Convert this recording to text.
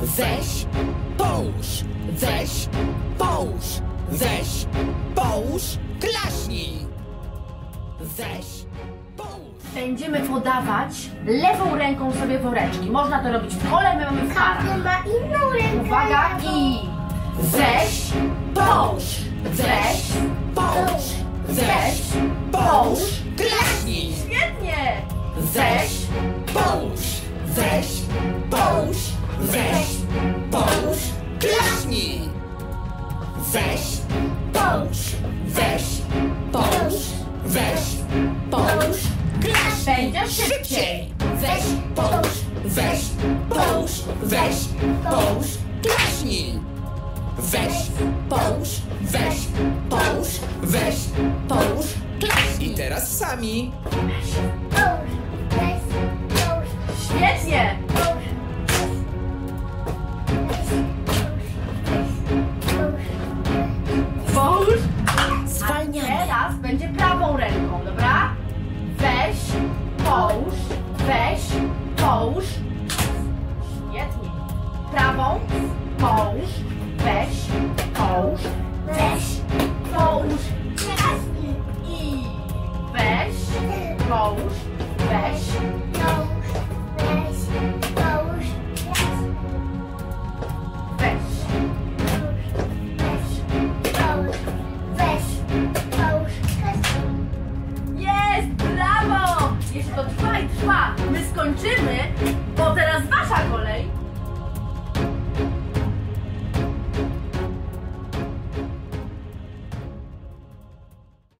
weź, połóż, weź, połóż, weź, połóż, klaśnij. Weź, połóż. Będziemy podawać lewą ręką sobie woreczki. Można to robić w kole, my mamy w parach. Ma inną rękę. Uwaga i weź, połóż, weź, Połóż, weź, połóż. klaśnij. Świetnie! Weź, Połóż, weź, połóż, Weź, połóż, weź, połóż, weź, połóż, klaśnij. Będzie szybciej. Weź, połóż, weź, połóż, weź, połóż, klaśnij. Weź, połóż, weź, połóż, weź, połóż, klaśnij. I teraz sami. Prawą ręką, dobra? Weź, połóż, weź, połóż. Świetnie. Prawą, połóż, weź, połóż, weź, połóż. I weź, połóż, weź, Jeszcze to trwa i trwa. My skończymy, bo teraz wasza kolej.